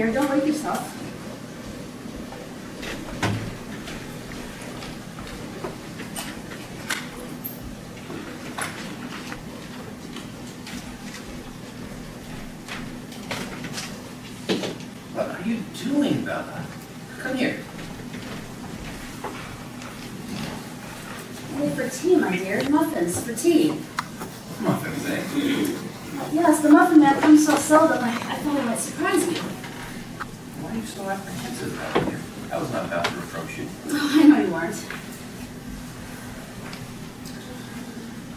Dear. Don't wake yourself. What are you doing, Bella? Come here. Wait for tea, my dear. Muffins for tea. Muffins, eh? Yes, the muffin man comes so seldom, I, I thought it might surprise you. Why are you so apprehensive about it? I was not about to reproach you. Oh, I know you weren't.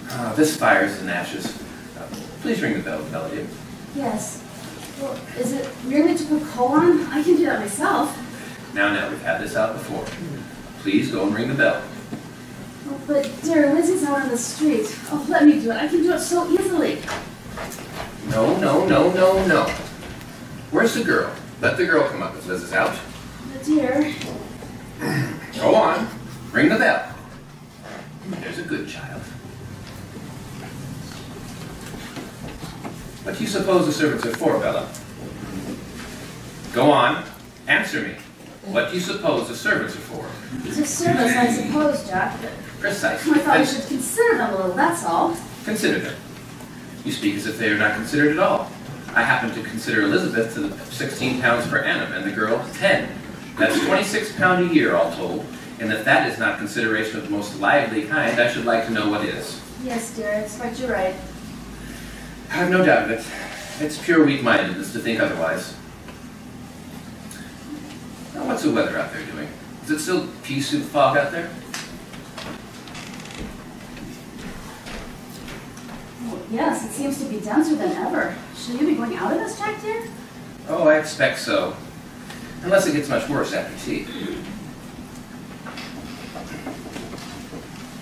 Ah, this fire is in ashes. Uh, please ring the bell, Bella dear. Yes. Well, is it really to put coal on? I can do that myself. Now, now, we've had this out before. Please go and ring the bell. Oh, but dear, Lizzie's out on the street. Oh, let me do it. I can do it so easily. No, no, no, no, no. Where's the girl? Let the girl come up if Liz is out. But dear, Go on. Ring the bell. There's a good child. What do you suppose the servants are for, Bella? Go on. Answer me. What do you suppose the servants are for? to serve us, I suppose, Jack. Precisely. I thought you should consider them a little, that's all. Consider them. You speak as if they are not considered at all. I happen to consider Elizabeth to the 16 pounds per annum and the girl 10. That's 26 pound a year, all told. And if that is not consideration of the most lively kind, I should like to know what is. Yes, dear, I expect you're right. I have no doubt of it. It's pure weak-mindedness to think otherwise. Now, what's the weather out there doing? Is it still pea soup fog out there? Well, yes, it seems to be denser than ever. Should you be going out of this, Jack, dear? Oh, I expect so. Unless it gets much worse after tea.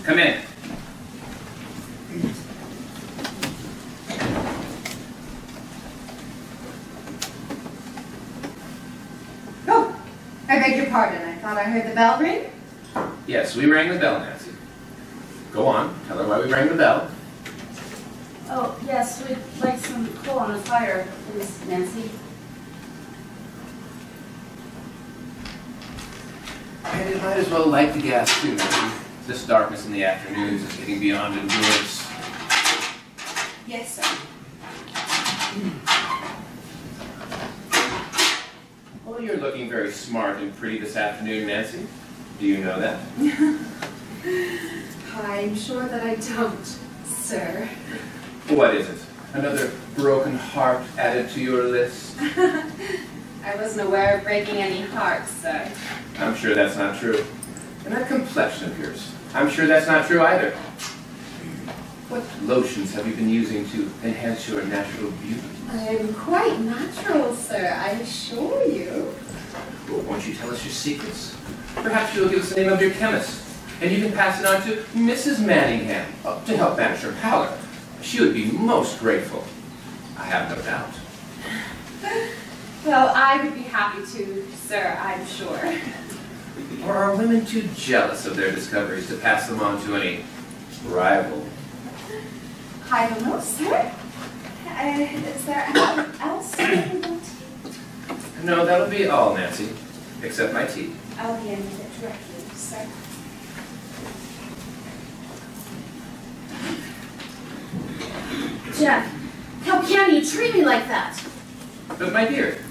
Come in. Oh, I beg your pardon. I thought I heard the bell ring. Yes, we rang the bell, Nancy. Go on, tell her why we rang the bell. Oh, yes, we'd like some coal on the fire, please, Nancy. And you might as well light the gas too, Nancy. This darkness in the afternoons is getting beyond endurance. Yes, sir. Well, you're looking very smart and pretty this afternoon, Nancy. Do you know that? I'm sure that I don't, sir. What is it? Another broken heart added to your list? I wasn't aware of breaking any hearts, sir. I'm sure that's not true. And that complexion of yours, I'm sure that's not true either. What lotions have you been using to enhance your natural beauty? I'm quite natural, sir, I assure you. Well, won't you tell us your secrets? Perhaps you'll give us the name of your chemist, and you can pass it on to Mrs. Manningham uh, to help banish her pallor. She would be most grateful. I have no doubt. Well, I would be happy to, sir, I'm sure. Or are women too jealous of their discoveries to pass them on to any rival? I don't know, sir. Uh, is there anything else you can go to? No, that'll be all, Nancy, except my tea. I'll be in with it directly, sir. Jack, how can you treat me like that? But my dear,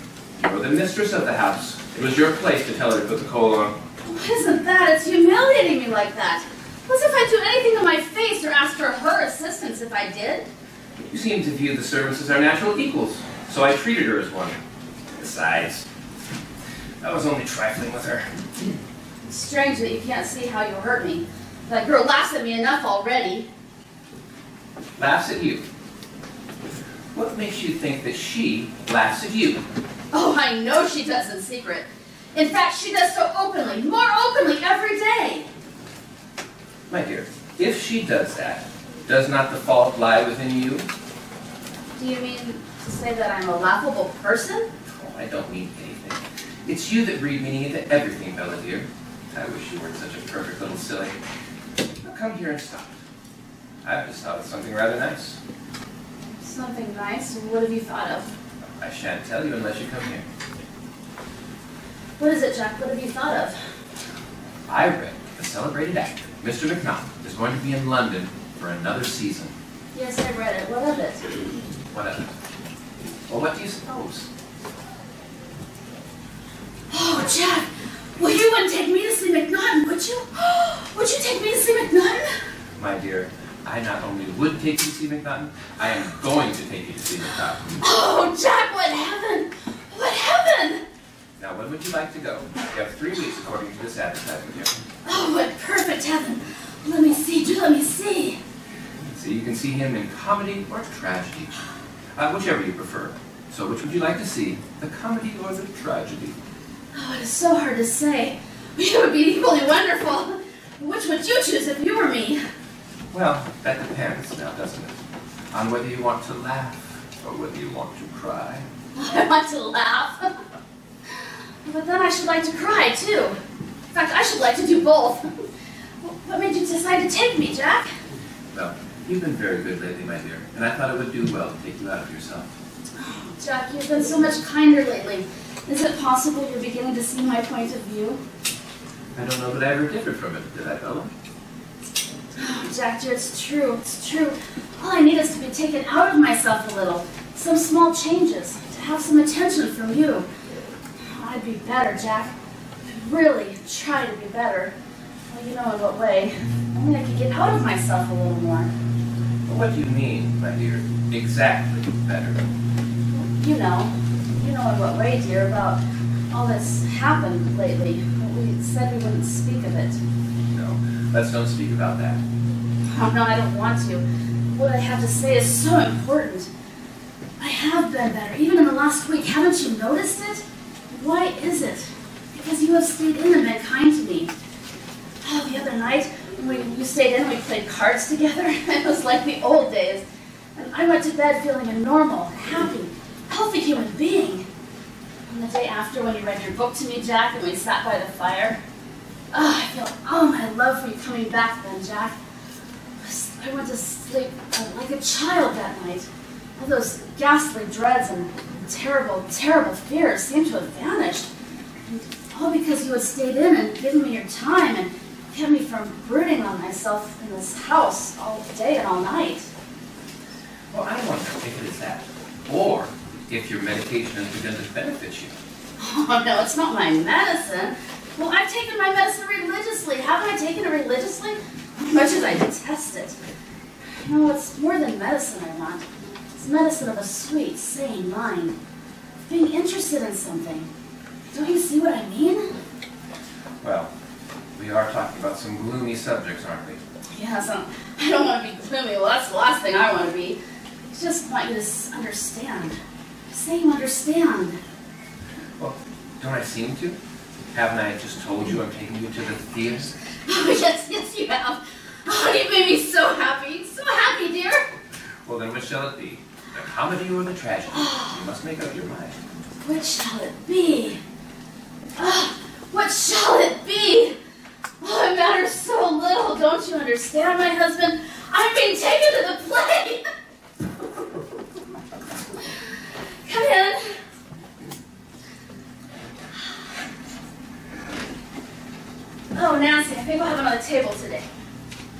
you were the mistress of the house. It was your place to tell her to put the coal on. Why isn't that? It's humiliating me like that. As if I'd do anything to my face or ask for her assistance if I did. You seem to view the servants as our natural equals, so I treated her as one. Besides, I was only trifling with her. It's strange that you can't see how you hurt me. That girl laughs at me enough already. Laughs at you. What makes you think that she laughs at you? Oh, I know she does in secret. In fact, she does so openly, more openly every day. My dear, if she does that, does not the fault lie within you? Do you mean to say that I'm a laughable person? Oh, I don't mean anything. It's you that breathe meaning into everything, Bella dear. I wish you weren't such a perfect little silly. Now come here and stop. I've just thought of something rather nice. Something nice. What have you thought of? I shan't tell you unless you come here. What is it, Jack? What have you thought of? I read the celebrated actor, Mr. McNaughton, is going to be in London for another season. Yes, I read it. What of it? What of it? Well, what do you suppose? Oh, Jack! Well, you wouldn't take me to see McNaughton, would you? Would you take me to see McNaughton? My dear, I not only would take you to see McNaughton, I am going to take you to see McNaughton. Oh, Jack, what heaven! What heaven! Now, when would you like to go? You have three weeks according to this advertisement here. Oh, what perfect heaven! Let me see, do let me see. So you can see him in comedy or tragedy, uh, whichever you prefer. So which would you like to see, the comedy or the tragedy? Oh, it is so hard to say. It would be equally wonderful. Which would you choose if you were me? Well, that depends now, doesn't it? On whether you want to laugh or whether you want to cry. I want to laugh. But then I should like to cry, too. In fact, I should like to do both. What made you decide to take me, Jack? Well, you've been very good lately, my dear, and I thought it would do well to take you out of yourself. Oh, Jack, you've been so much kinder lately. Is it possible you're beginning to see my point of view? I don't know that I ever differed from it, did I, Bella? Oh, Jack, dear, it's true. It's true. All I need is to be taken out of myself a little. Some small changes. To have some attention from you. I'd be better, Jack. I'd really try to be better. Well, you know in what way. Only I could get out of myself a little more. Well, what do you mean, my dear? Exactly better. You know. You know in what way, dear, about all that's happened lately. We said we wouldn't speak of it. Let's don't speak about that. Oh, no, I don't want to. What I have to say is so important. I have been better, even in the last week. Haven't you noticed it? Why is it? Because you have stayed in and been kind to me. Oh, the other night, when you stayed in, we played cards together. It was like the old days. And I went to bed feeling a normal, happy, healthy human being. And the day after, when you read your book to me, Jack, and we sat by the fire, oh, I feel all my love for you coming back then, Jack. I went to sleep uh, like a child that night. All those ghastly dreads and terrible, terrible fears seemed to have vanished. And all because you had stayed in and given me your time and kept me from brooding on myself in this house all day and all night. Well, I wonder if it is that. Or if your medication has begun to benefit you. Oh, no, it's not my medicine. Well, I've taken my medicine religiously. Haven't I taken it religiously? As Much as I detest it. No, it's more than medicine I want. It's medicine of a sweet, sane mind. Being interested in something. Don't you see what I mean? Well, we are talking about some gloomy subjects, aren't we? Yes, um, I don't want to be gloomy. Well, that's the last thing I want to be. I just want you to understand. Say you understand. Well, don't I seem to? Haven't I just told you I'm taking you to the theater? Oh, yes, yes, you have. Oh, you made me so happy. So happy, dear. Well, then what shall it be? The comedy or the tragedy? You must make up your mind. What shall it be? Ah, what shall it be? Oh, it matters so little, don't you understand, my husband? I'm being taken to the play. Come in. Oh, Nancy, I think we'll have another table today.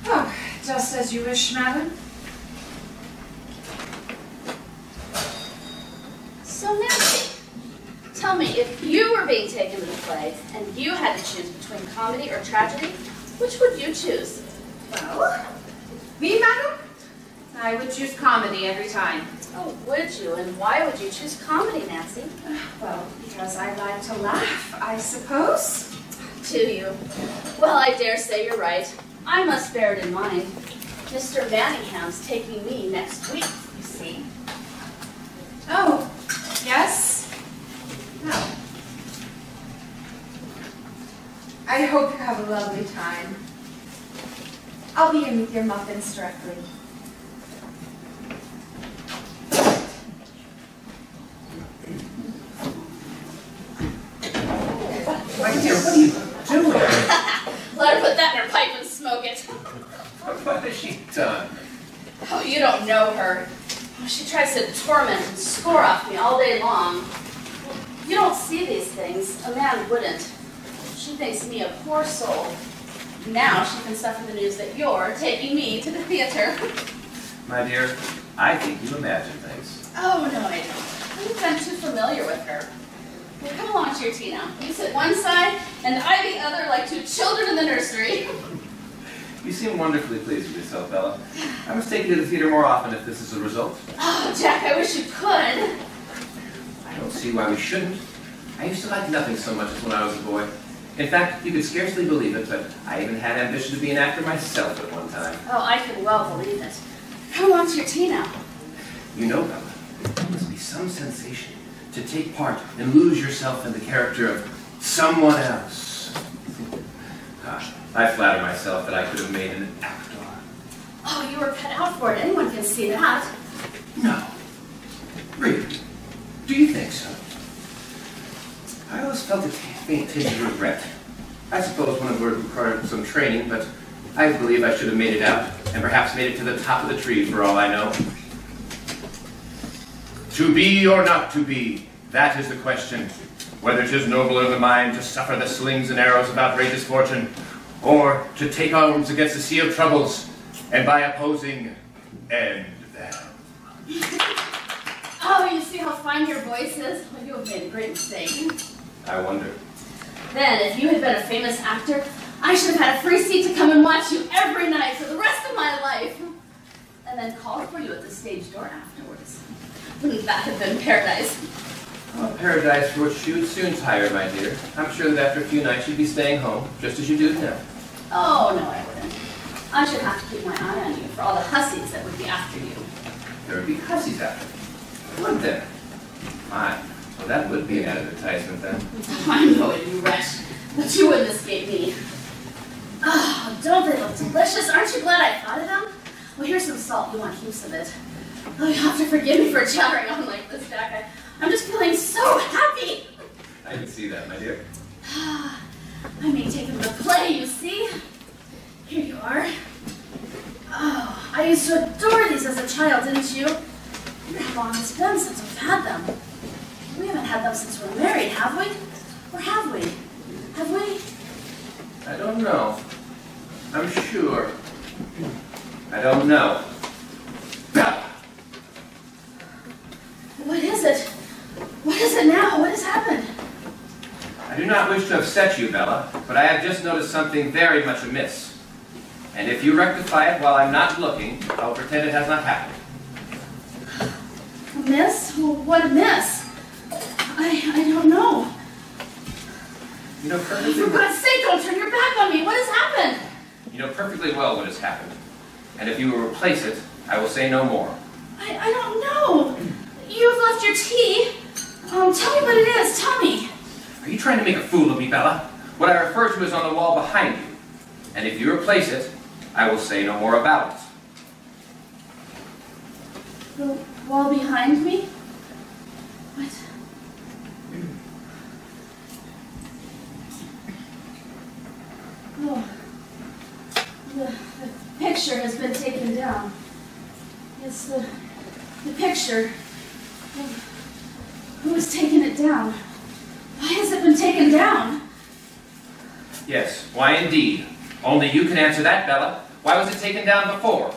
Oh, just as you wish, madam. So, Nancy, tell me, if you were being taken to the play and you had to choose between comedy or tragedy, which would you choose? Well, me, madam? I would choose comedy every time. Oh, would you? And why would you choose comedy, Nancy? Well, because I like to laugh, I suppose. Do you? Well, I dare say you're right. I must bear it in mind. Mr. Manningham's taking me next week, you see. Oh, yes? No. I hope you have a lovely time. I'll be in with your muffins directly. My dear, what are you doing? Let her put that in her pipe and smoke it. What has she done? Oh, you don't know her. She tries to torment and score off me all day long. You don't see these things. A man wouldn't. She thinks me a poor soul. Now she can suffer the news that you're taking me to the theater. My dear, I think you imagine things. Oh, no, I don't. Think I'm too familiar with her. Well, come along to your tea now. You sit one side, and I the other like two children in the nursery. You seem wonderfully pleased with yourself, Bella. I must take you to the theater more often if this is the result. Oh, Jack, I wish you could. I don't see why we shouldn't. I used to like nothing so much as when I was a boy. In fact, you could scarcely believe it, but I even had ambition to be an actor myself at one time. Oh, I can well believe it. Come along to your tea now. You know, Bella, it must be some sensation to take part and lose yourself in the character of someone else. Ah, I flatter myself that I could have made an actor. Oh, you were cut out for it. Anyone can see that. No. Really? Do you think so? I always felt a faint tinge of regret. I suppose one would have required some training, but I believe I should have made it out, and perhaps made it to the top of the tree for all I know. To be or not to be, that is the question. Whether 'tis nobler in the mind to suffer the slings and arrows of outrageous fortune, or to take arms against the sea of troubles, and by opposing, end them. Oh, you see how fine your voice is? Well, you have made a great mistake. I wonder. Then, if you had been a famous actor, I should have had a free seat to come and watch you every night for the rest of my life. And then call for you at the stage door afterwards. Wouldn't that have been paradise? Well, paradise for which you would soon tire, my dear. I'm sure that after a few nights you'd be staying home, just as you do now. Oh, no, I wouldn't. I should have to keep my eye on you for all the hussies that would be after you. There would be hussies after me. wouldn't there? My, well, that would be an advertisement then. I know it, you wretch, but you wouldn't escape me. Oh, don't they look delicious? Aren't you glad I thought of them? Well, here's some salt. You want heaps of it. Oh, you have to forgive me for chattering on like this, Jack. I, I'm just feeling so happy. I can see that, my dear. I may take him to the play, you see. Here you are. Oh, I used to adore these as a child, didn't you? I wonder how long it's been since we've had them. We haven't had them since we're married, have we? Or have we? Have we? I don't know. I'm sure. I don't know. What is it? What is it now? What has happened? I do not wish to upset you, Bella, but I have just noticed something very much amiss. And if you rectify it while I'm not looking, I'll pretend it has not happened. Miss? Well, what miss? I I don't know. You know perfectly For God's sake, don't turn your back on me. What has happened? You know perfectly well what has happened. And if you will replace it, I will say no more. I, I don't know. You've left your tea. Um, tell me what it is. Tell me. Are you trying to make a fool of me, Bella? What I refer to is on the wall behind you. And if you replace it, I will say no more about it. The wall behind me? What? Oh. The, the picture has been taken down. It's the, the picture. Who has taken it down? Why has it been taken down? Yes, why indeed? Only you can answer that, Bella. Why was it taken down before?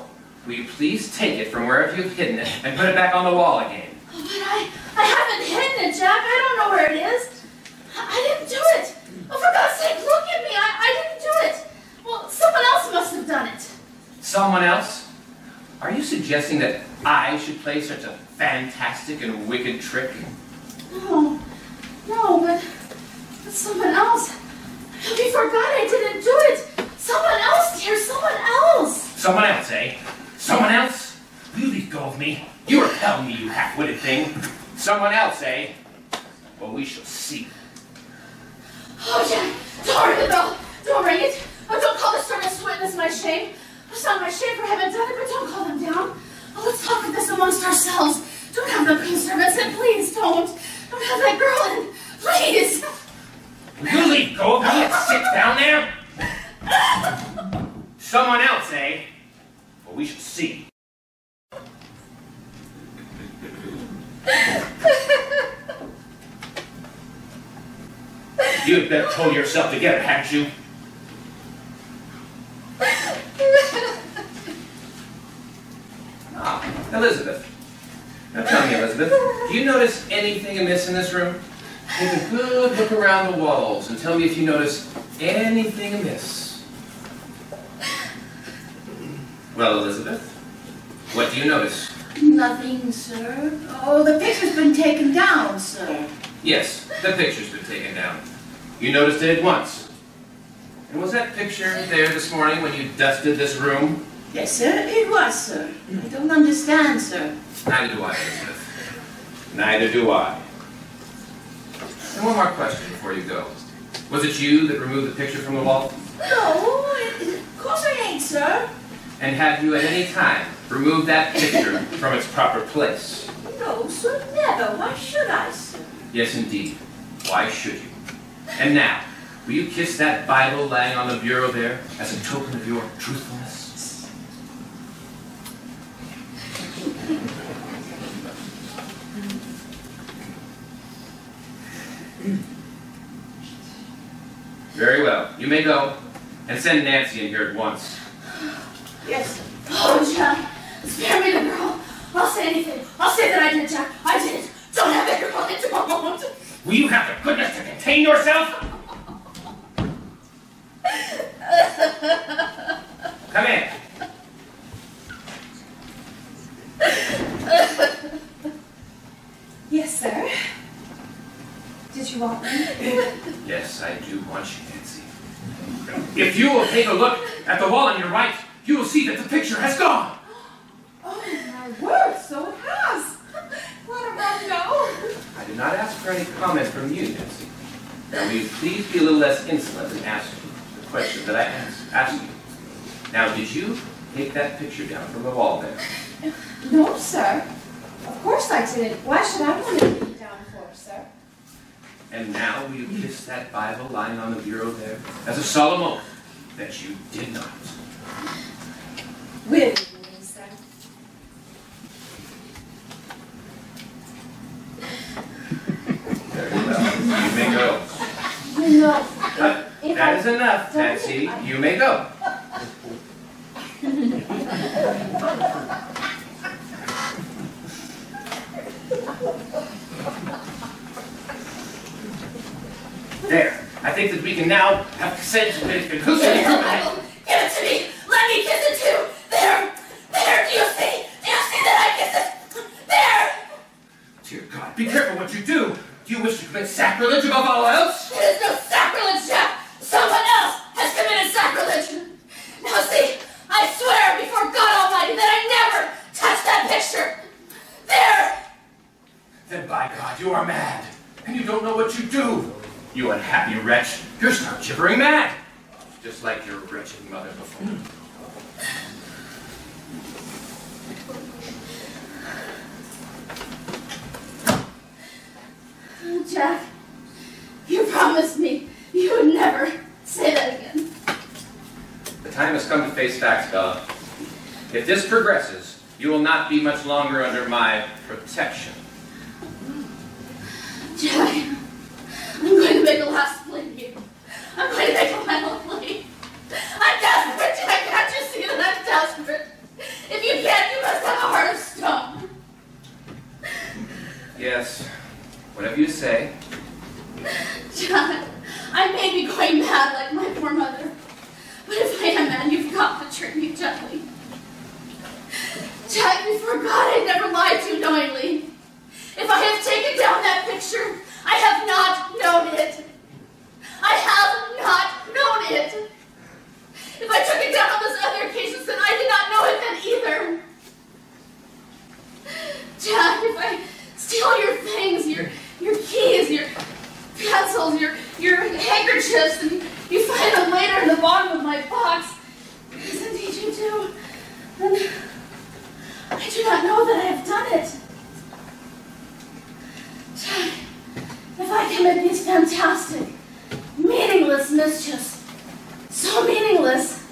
Will you please take it from wherever you've hidden it and put it back on the wall again? Oh, but I, I haven't hidden it, Jack. I don't know where it is. I, I didn't do it. Oh, for God's sake, look at me. I, I didn't do it. Well, someone else must have done it. Someone else? Are you suggesting that I should play such a fantastic and wicked trick? No, no, but, but someone else. Before forgot I didn't do it. Someone else, dear, someone else. Someone else, eh? Someone else? You leave go of me? You repel me, you half-witted thing. Someone else, eh? Well, we shall see. Oh, Jack, don't ring the bell. Don't ring it. Oh, don't call the servants to witness my shame. It's not my shame for having done it, but don't call them down. Oh, let's talk this amongst ourselves. Don't have the that Mr. Vincent, please don't. Don't have that girl in, please. Will you leave go of me and sit down there? Someone else, eh? Well, we shall see. You had better pull yourself together, hadn't you? Ah, Elizabeth. Now tell me, Elizabeth, do you notice anything amiss in this room? Take a good look around the walls and tell me if you notice anything amiss. Well, Elizabeth, what do you notice? Nothing, sir. Oh, the picture's been taken down, sir. Yes, the picture's been taken down. You noticed it at once. And was that picture there this morning when you dusted this room? Yes, sir, it was, sir. I don't understand, sir. Neither do I, Elizabeth. Neither do I. And one more question before you go. Was it you that removed the picture from the wall? No, of course I ain't, sir. And have you at any time removed that picture from its proper place? No, sir, never. Why should I, sir? Yes, indeed. Why should you? And now, will you kiss that Bible lying on the bureau there as a token of your truthfulness? Very well. You may go. And send Nancy in here at once. Yes. Oh, Jack, spare me the girl. I'll say anything. I'll say that I did, Jack. I did. Don't have it, don't. Will you have the goodness to contain yourself? Come in. Yes, sir. Did you want me? Yes, I do want you, Nancy. If you will take a look at the wall on your right, you will see that the picture has gone. Oh, my word, so it has. What a run go. I did not ask for any comment from you, Nancy. Now, will you please be a little less insolent and ask the question that I asked, asked you? Now, did you take that picture down from the wall there? No, sir. Of course I didn't. Why should I want to be down for, sir? And now will you kiss that Bible lying on the bureau there as a solemn oath that you did not? Willingly, sir. Very well. You may go. You know, Uh, if That I- is enough, Nancy. You may go. There. I think that we can now have consent conclusively prove it. Give it to me. Let me kiss it too. There. There. Do you see? Do you see that I kiss it? There. Dear God, be careful what you do. Do you wish to commit sacrilege above all else? It is no sacrilege, Jack. Someone else has committed sacrilege. Now see, I swear before God Almighty that I never touched that picture. There. Then by God, you are mad. And you don't know what you do. You unhappy wretch. You're stark gibbering mad. Just like your wretched mother before. Jack, you promised me you would never say that again. The time has come to face facts, Bella. If this progresses, you will not be much longer under my protection. Jack, I'm going to make a last plea. I'm going to make a final plea. I'm desperate, Jack. Can't you see that I'm desperate? If you can't, you must have a heart of stone. Yes, whatever you say. Jack, I may be going mad like my poor mother, but if I am mad, you've got to treat me gently. Jack, before God, I never lied to you knowingly. If I have taken down that picture, I have not known it. I have not known it. If I took it down on those other occasions, then I did not know it then either. Jack, if I steal your things, your your keys, your pencils, your your handkerchiefs, and you find them later in the bottom of my box, because indeed you do, then I do not know that I have done it. Jack, if I commit these fantastic, meaningless mischiefs, so meaningless,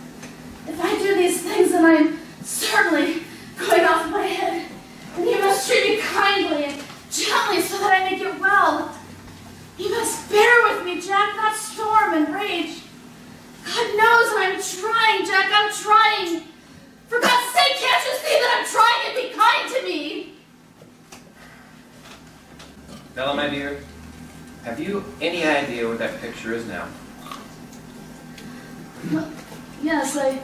if I do these things, then I am certainly going off my head, and you must treat me kindly and gently so that I may get well. You must bear with me Jack, not storm and rage. God knows I'm trying, Jack, I'm trying. For God's sake, can't you see that I'm trying and be kind to me? Bella, my dear, have you any idea what that picture is now? Yes, I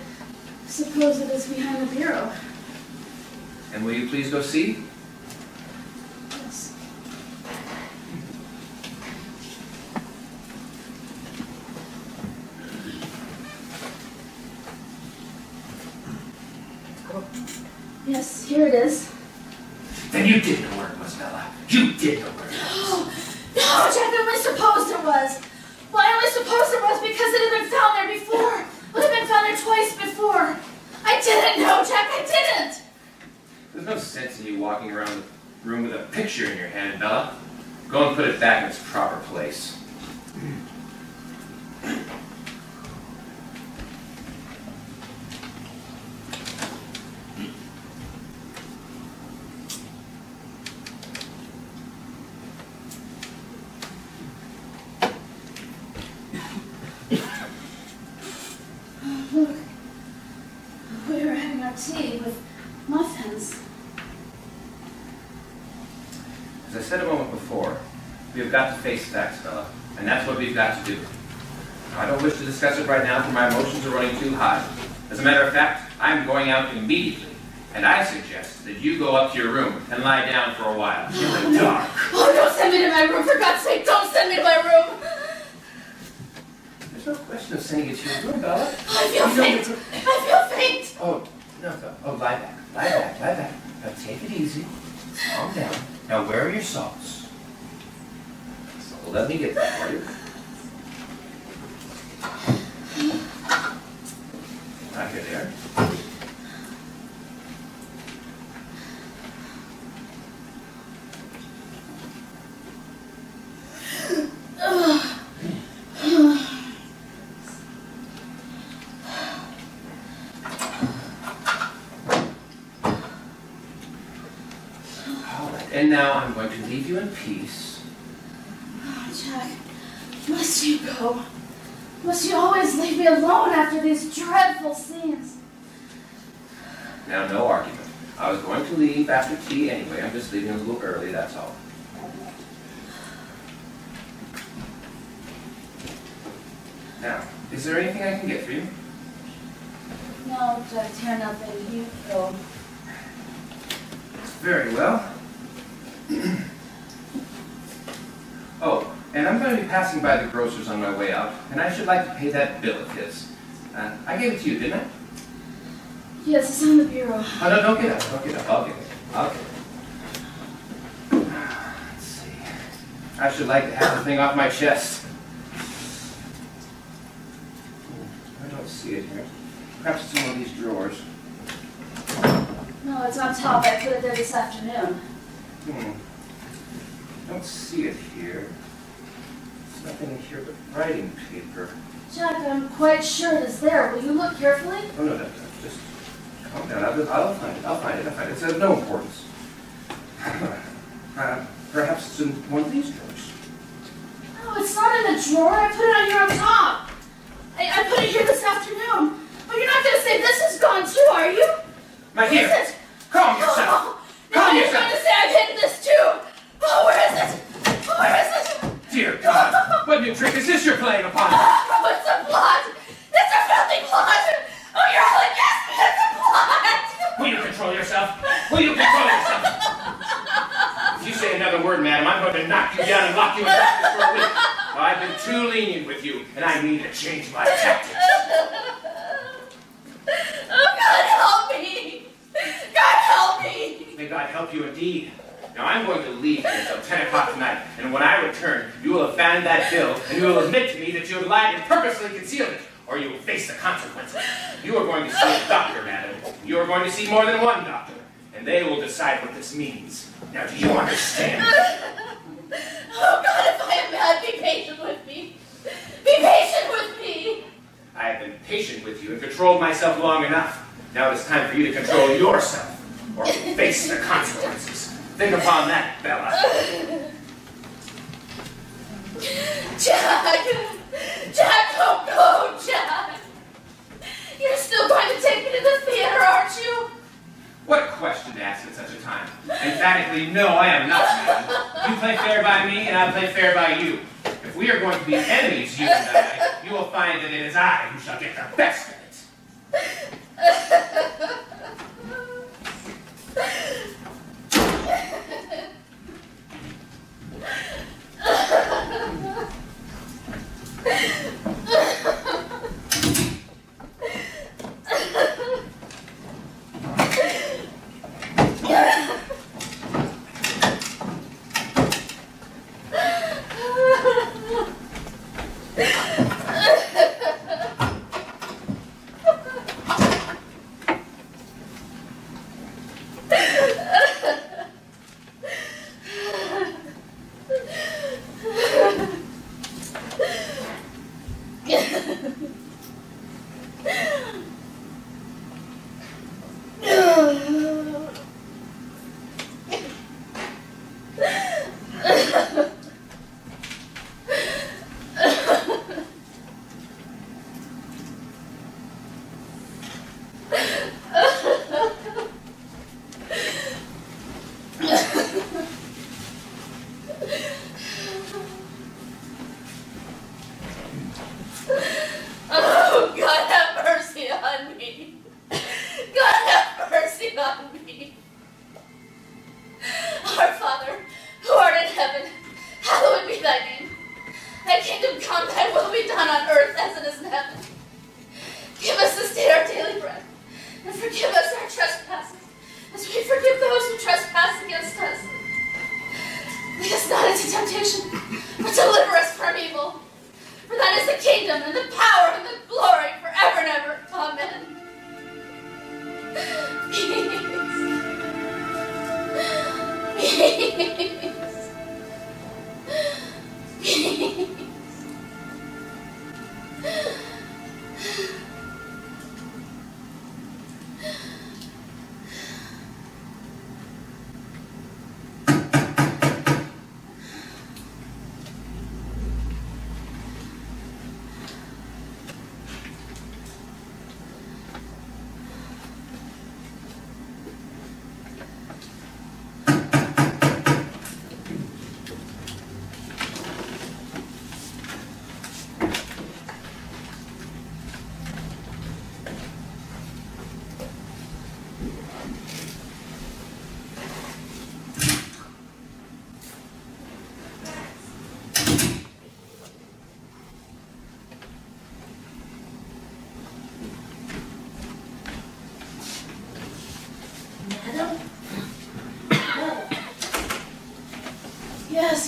suppose it is behind the bureau. And will you please go see? Yes. Yes, here it is. Then you did know work, it was, Bella. You did know where it was. Oh, I supposed it was. Well, I only supposed it was because it had been found there before. It had been found there twice before. I didn't know, Jack, I didn't. There's no sense in you walking around the room with a picture in your hand, Bella. Go and put it back in its proper place. Look, we were having our tea with muffins. As I said a moment before, we have got to face facts, Bella, and that's what we've got to do. I don't wish to discuss it right now, for my emotions are running too high. As a matter of fact, I'm going out immediately, and I suggest that you go up to your room and lie down for a while in the dark. Oh, don't send me to my room, for God's sake, don't send me to my room. There's no question of sending you to your room, Bella. I feel You don't- faint. I feel faint. Oh, no, no. Oh, lie back. Lie back. Lie back. Now take it easy. Calm down. Now, where are your salts? So let me get that for you. Right here, there. All right. And now I'm going to leave you in peace. Oh, Jack, must you go? Must you always leave me alone after these dreadful scenes? Now, no argument. I was going to leave after tea anyway. I'm just leaving a little early, that's all. Now, is there anything I can get for you? No, Jack, tear nothing. You go. Very well. oh, and I'm going to be passing by the grocer's on my way out, and I should like to pay that bill of his. Uh, I gave it to you, didn't I? Yes, it's on the bureau. Oh, no, don't get up, don't get up. I'll get it. I'll get it. Let's see. I should like to have the thing off my chest. I don't see it here. Perhaps it's in one of these drawers. No, it's on top. I put it there this afternoon. Hmm. I Don't see it here. There's nothing in here but writing paper. Jack, I'm quite sure it is there. Will you look carefully? Oh, no, no, no. Just. I'll, I'll find it. I'll find it. I'll find it. It's of no importance. Uh, perhaps it's in one of these drawers. No, it's not in the drawer. I put it on here on top. I, I put it here this afternoon. But you're not going to say this is gone too, are you? My Is here. it? Calm yourself. Oh, now Calm you're yourself. going to say I've hidden this too. Oh, where is it? Oh, where is it? Dear God, what new trick is this you're playing upon? Oh, it's a plot. It's a filthy plot. Oh, you're all against me. It's a plot. Will you control yourself? Will you control yourself? If you say another word, madam, I'm going to knock you down and lock you in practice for a week. I've been too lenient with you, and I need to change my tactics. Oh, God, help me. God, help me. May God help you indeed. Now I'm going to leave here until 10 o'clock tonight, and when I return, you will have found that bill, and you will admit to me that you have lied and purposely concealed it, or you will face the consequences. You are going to see a doctor, madam. You are going to see more than one doctor, and they will decide what this means. Now, do you understand? Oh God, if I am mad, be patient with me. Be patient with me. I have been patient with you and controlled myself long enough. Now it is time for you to control yourself, or face the consequences. Think upon that, Bella. Jack! Jack, don't go, Jack! You're still going to take me to the theater, aren't you? Emphatically, no, I am not, madam. You play fair by me, and I play fair by you. If we are going to be enemies, you and I, you will find that it is I who shall get the best of it. Oh,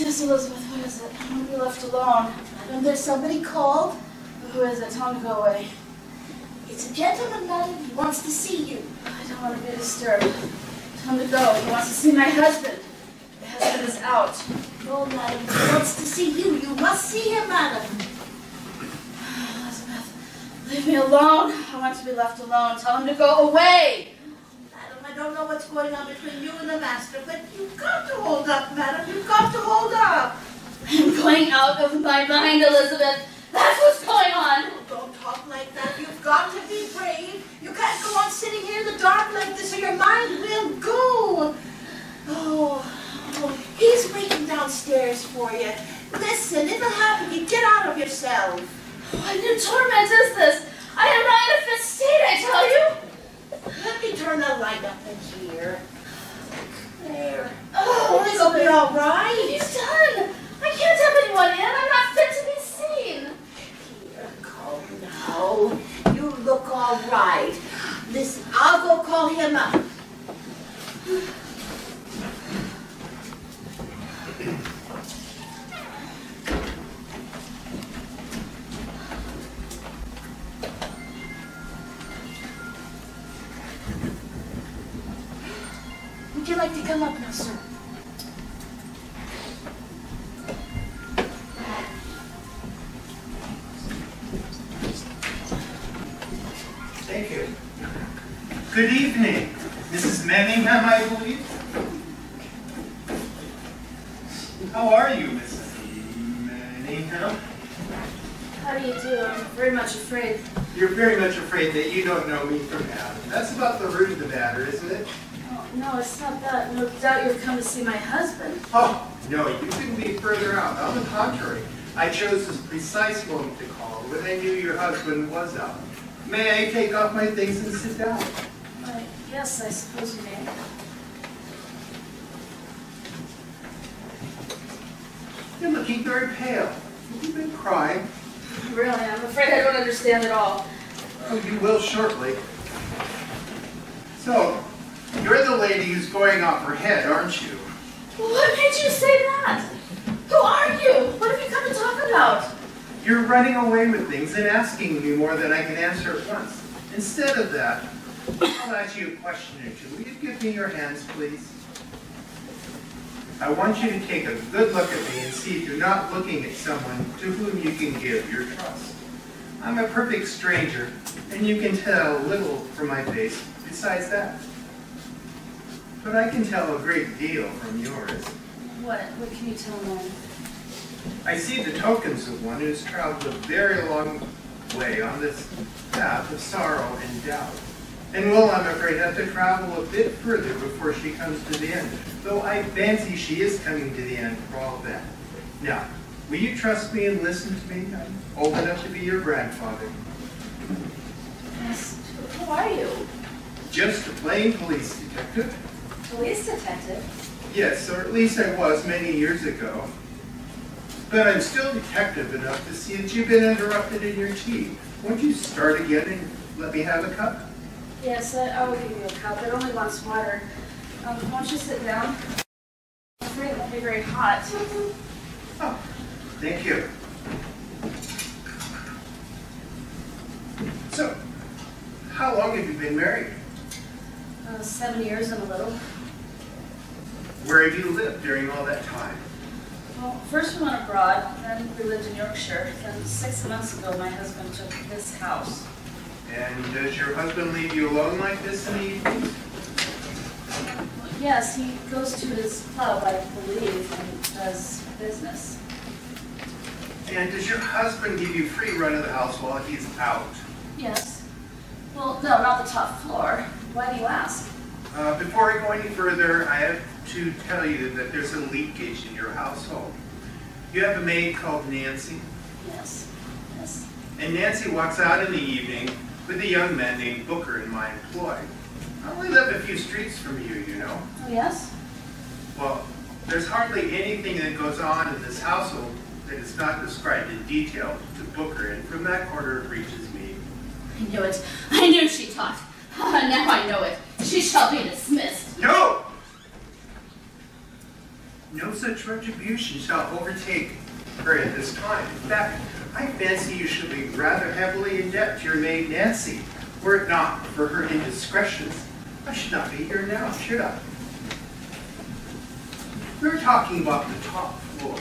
Yes, Elizabeth, what is it? I want to be left alone. And there's somebody called? Who is it? Tell him to go away. It's a gentleman, madam. He wants to see you. I don't want to be disturbed. Tell him to go. He wants to see my husband. My husband is out. No, madam. He wants to see you. You must see him, madam. Elizabeth, leave me alone. I want to be left alone. Tell him to go away. Madam, I don't know what's going on between you and the master, but you've got to hold up, madam. You've got to hold up. I'm going out of my mind, Elizabeth. That's what's going on. Oh, Don't talk like that. You've got to be brave. You can't go on sitting here in the dark like this or your mind will go. Oh, oh, he's waiting downstairs for you. Listen, it'll happen. You get out of yourself. What new torment is this? I am not in a fit state, I tell you. Let me turn the light up. Oh, Oh, it'll be all right. He's done. I can't have anyone in. I'm not fit to be seen. Here, calm now. You look all right. Listen, I'll go call him up. Like to come up now, sir? Thank you. Good evening. Mrs. Manningham, I believe. How are you, Mrs. Manningham? How do you do? I'm very much afraid. You're very much afraid that you don't know me from Adam. That's about the root of the matter, isn't it? No, it's not that. No doubt you've come to see my husband. Oh, no, you couldn't be further out. On the contrary, I chose this precise moment to call when I knew your husband was out. May I take off my things and sit down? Uh, yes, I suppose you may. You're looking very pale. Have you been crying? Really, I'm afraid I don't understand at all. Oh, you will shortly. So, you're the lady who's going off her head, aren't you? What made you say that? Who are you? What have you come to talk about? You're running away with things and asking me more than I can answer at once. Instead of that, I'll ask you a question or two. Will you give me your hands, please? I want you to take a good look at me and see if you're not looking at someone to whom you can give your trust. I'm a perfect stranger, and you can tell little from my face besides that. But I can tell a great deal from yours. What? What can you tell me? I see the tokens of one who's traveled a very long way on this path of sorrow and doubt. And will, I'm afraid, have to travel a bit further before she comes to the end, though I fancy she is coming to the end for all that. Now, will you trust me and listen to me? I'm old enough to be your grandfather. Yes. Who are you? Just a plain police detective. Police detective. Yes, or at least I was many years ago. But I'm still detective enough to see that you've been interrupted in your tea. Won't you start again and let me have a cup? Yes, I, I will give you a cup. It only wants water. Um, won't you sit down? I'm afraid it won't be very hot. Oh, thank you. So, how long have you been married? Uh, seven years and a little. Where have you lived during all that time? Well, first we went abroad, then we lived in Yorkshire. Then six months ago, my husband took this house. And does your husband leave you alone like this in the evenings? Well, yes, he goes to his club, I believe, and does business. And does your husband give you free run of the house while he's out? Yes. Well, no, not the top floor. Why do you ask? Uh, before I go any further, I have to tell you that there's a leakage in your household. You have a maid called Nancy, Yes. Yes. and Nancy walks out in the evening with a young man named Booker in my employ. I only live a few streets from you, you know. Oh, yes? Well, there's hardly anything that goes on in this household that is not described in detail to Booker, and from that quarter it reaches me. I knew it. I knew she taught. now I know it. She shall be dismissed. No! No such retribution shall overtake her at this time. In fact, I fancy you should be rather heavily in debt to your maid Nancy. Were it not for her indiscretions, I should not be here now, should I? We're talking about the top floor.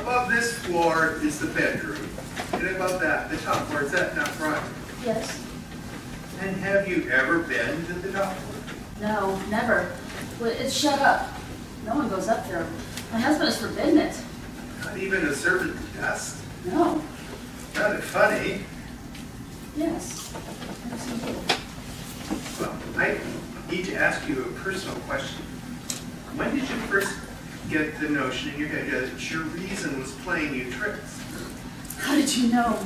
Above this floor is the bedroom, and above that, the top floor. Is that not right? Yes. And have you ever been to the top floor? No, never. Well, it's shut up. No one goes up there. My husband has forbidden it. Not even a servant guest? No. Rather funny. Yes. Well, I need to ask you a personal question. When did you first get the notion in your head that your reason was playing you tricks? How did you know?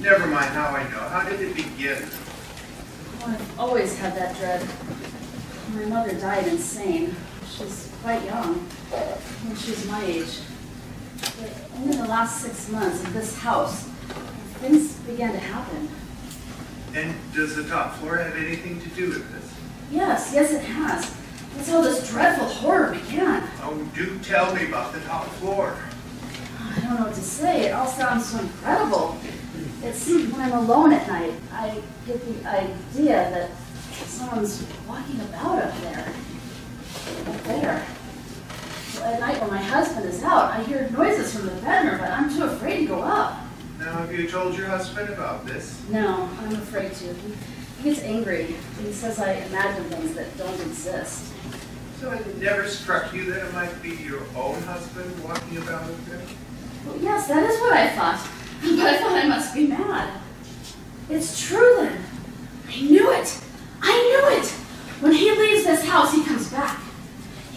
Never mind how I know. How did it begin? Well, I've always had that dread. My mother died insane. She's quite young, when she was my age. But only the last six months in this house, things began to happen. And does the top floor have anything to do with this? Yes, yes it has. That's how this dreadful horror began. Oh, do tell me about the top floor. I don't know what to say. It all sounds so incredible. It's when I'm alone at night, I get the idea that someone's walking about up there. There. At night when my husband is out, I hear noises from the bedroom, but I'm too afraid to go up. Now, have you told your husband about this? No, I'm afraid to. He, gets angry. He says I imagine things that don't exist. So it never struck you that it might be your own husband walking about up there? Well, yes, that is what I thought. But I thought I must be mad. It's true then. I knew it. I knew it. When he leaves this house, he comes back.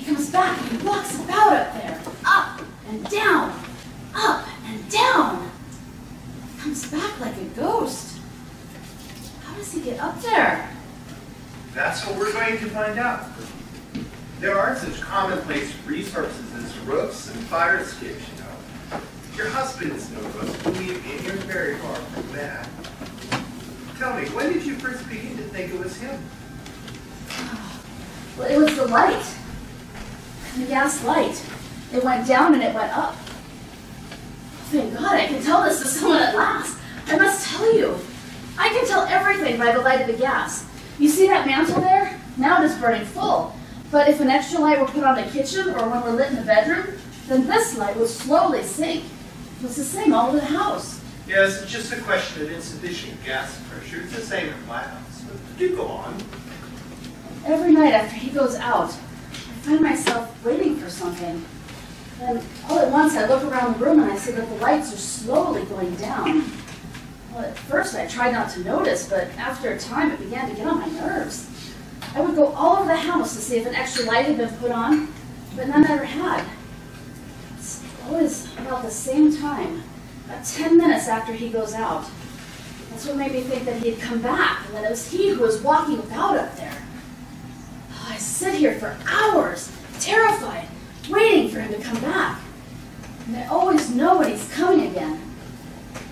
He comes back and he walks about up there, up and down, up and down. He comes back like a ghost. How does he get up there? That's what we're going to find out. There aren't such commonplace resources as roofs and fire escapes, you know. Your husband is no ghost, believe me, you're very far from that. Tell me, when did you first begin to think it was him? Well, it was the light. The gas light. It went down and it went up. Thank God I can tell this to someone at last. I must tell you. I can tell everything by the light of the gas. You see that mantle there? Now it is burning full. But if an extra light were put on the kitchen or when we're lit in the bedroom, then this light would slowly sink. It was the same all over the house. Yes, it's just a question of insufficient gas pressure. It's the same in my house. But do go on. Every night after he goes out, find myself waiting for something. And all at once I look around the room and I see that the lights are slowly going down. Well, at first I tried not to notice, but after a time it began to get on my nerves. I would go all over the house to see if an extra light had been put on, but none ever had. It's always about the same time, about 10 minutes after he goes out. That's what made me think that he had come back and that it was he who was walking about up there. I sit here for hours, terrified, waiting for him to come back. And I always know when he's coming again.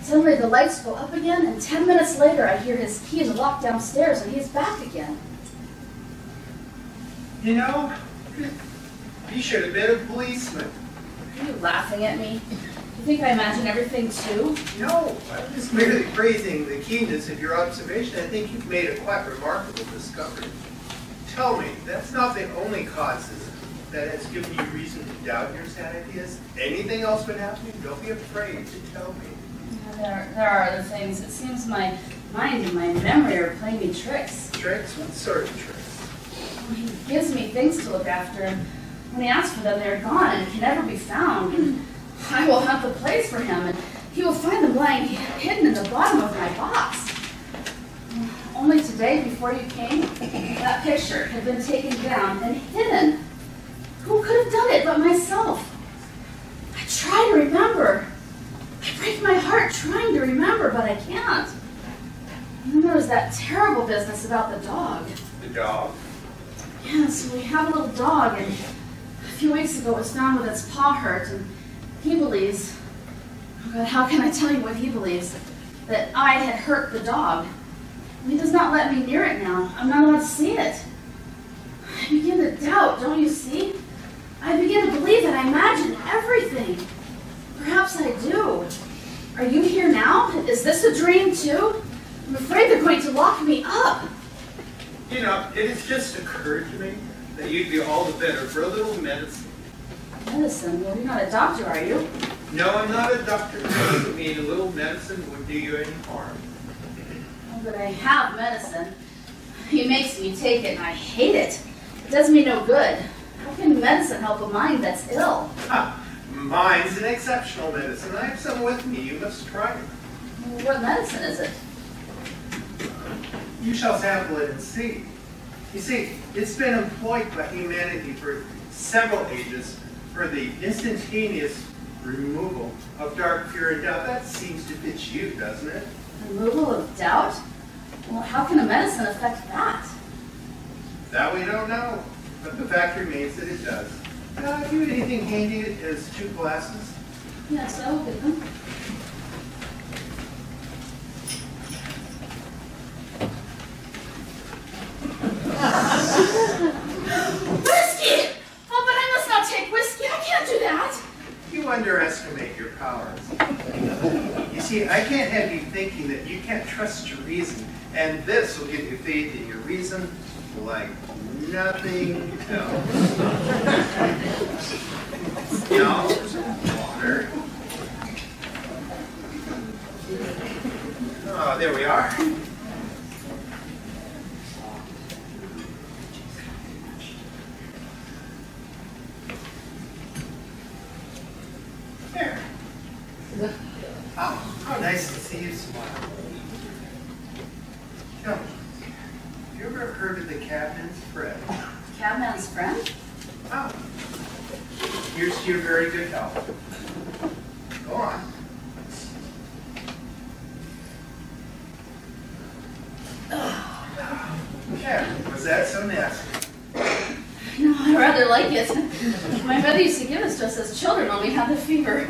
Suddenly the lights go up again, and ten minutes later I hear his key in the lock downstairs, and he's back again. You know, you should have been a policeman. Are you laughing at me? You think I imagine everything too? No, I'm just merely praising the keenness of your observation. I think you've made a quite remarkable discovery. Tell me, that's not the only cause that has given you reason to doubt your sanity. Has anything else been happening? Don't be afraid to tell me. Yeah, There, there are other things. It seems my mind and my memory are playing me tricks. Tricks? What sort of tricks? He gives me things to look after, and when he asks for them, they're gone and can never be found. And I will hunt the place for him, and he will find them lying hidden in the bottom of my box. Only today, before you came, that picture had been taken down and hidden. Who could have done it but myself? I try to remember. I break my heart trying to remember, but I can't. And then there was that terrible business about the dog. The dog. Yes, we have a little dog, and a few weeks ago it was found with its paw hurt, and he believes, oh God, how can I tell you what he believes? That I had hurt the dog. He does not let me near it now. I'm not allowed to see it. I begin to doubt, don't you see? I begin to believe that I imagine everything. Perhaps I do. Are you here now? Is this a dream too? I'm afraid they're going to lock me up. You know, it has just occurred to me that you'd be all the better for a little medicine. Medicine? Well, you're not a doctor, are you? No, I'm not a doctor. Doesn't mean a little medicine wouldn't do you any harm. But I have medicine. He makes me take it, and I hate it. It does me no good. How can medicine help a mind that's ill? Ha! Mine's an exceptional medicine. I have some with me. You must try it. Well, What medicine is it? You shall sample it and see. You see, it's been employed by humanity for several ages for the instantaneous removal of dark fear and doubt. That seems to fit you, doesn't it? Removal of doubt? Well, how can a medicine affect that? That we don't know, but the fact remains that it does. Uh, have you anything handy as two glasses? Yes, I will get them. whiskey! Oh, but I must not take whiskey. I can't do that. You underestimate your powers. You see, I can't have you thinking that you can't trust your reason, and this will give you faith in your reason like nothing else. Now, water. Oh, there we are. Ah, oh, how nice to see you smile. Tell me, have you ever ever heard of the cabman's friend? Cabman's friend? Oh. Here's to your very good health. Go on. Yeah, was that so nasty? No, I rather like it. My mother used to give us to us as children when we had the fever.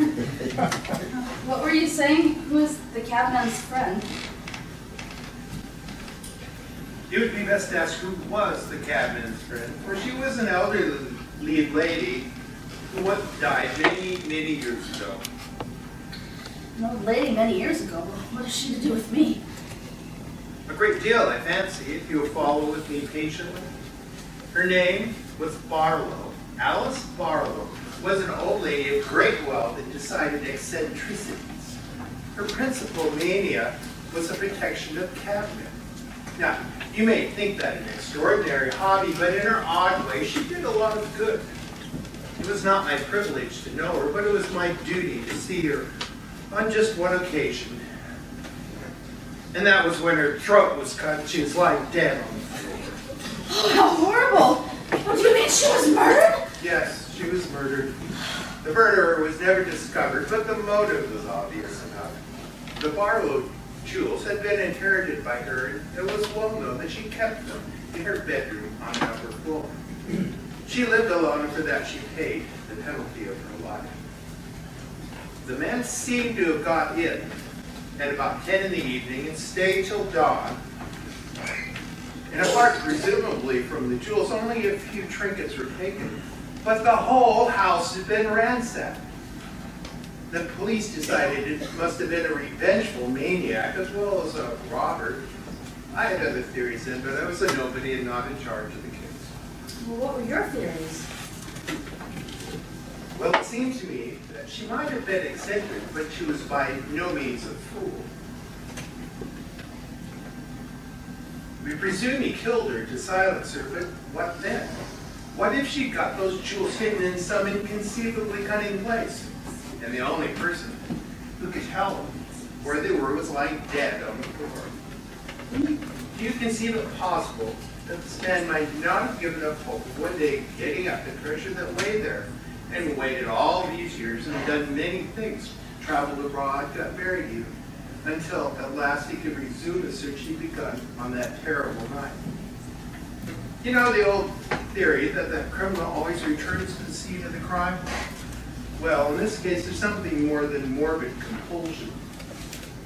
what were you saying? Who was the cabman's friend? It would be best to ask who was the cabman's friend, for she was an elderly lady who died many, many years ago. An old lady many years ago. What has she to do with me? A great deal, I fancy, if you'll follow with me patiently. Her name was Barlow. Alice Barlow was an old lady of great wealth and decided eccentricities. Her principal mania was the protection of cabmen. Now, you may think that an extraordinary hobby, but in her odd way, she did a lot of good. It was not my privilege to know her, but it was my duty to see her on just one occasion. And that was when her throat was cut and she was lying dead on the floor. Oh, how horrible! What do you mean she was murdered? Yes, she was murdered. The murderer was never discovered, but the motive was obvious enough. The Barlow jewels had been inherited by her, and it was well known that she kept them in her bedroom on the upper floor. She lived alone, and for that she paid the penalty of her life. The man seemed to have got in at about 10 in the evening and stayed till dawn. And apart presumably from the jewels, only a few trinkets were taken. But the whole house had been ransacked. The police decided it must have been a revengeful maniac as well as a robber. I had other theories then, but I was a nobody and not in charge of the case. Well, what were your theories? Well, it seemed to me that she might have been eccentric, but she was by no means a fool. We presume he killed her to silence her, but what then? What if she got those jewels hidden in some inconceivably cunning place? And the only person who could tell where they were was lying dead on the floor. Do you conceive it possible that this man might not have given up hope one day getting up the treasure that lay there, and waited all these years and done many things, traveled abroad, got married even, until at last he could resume the search he begun on that terrible night? You know the old theory that the criminal always returns to the scene of the crime? Well, in this case, there's something more than morbid compulsion.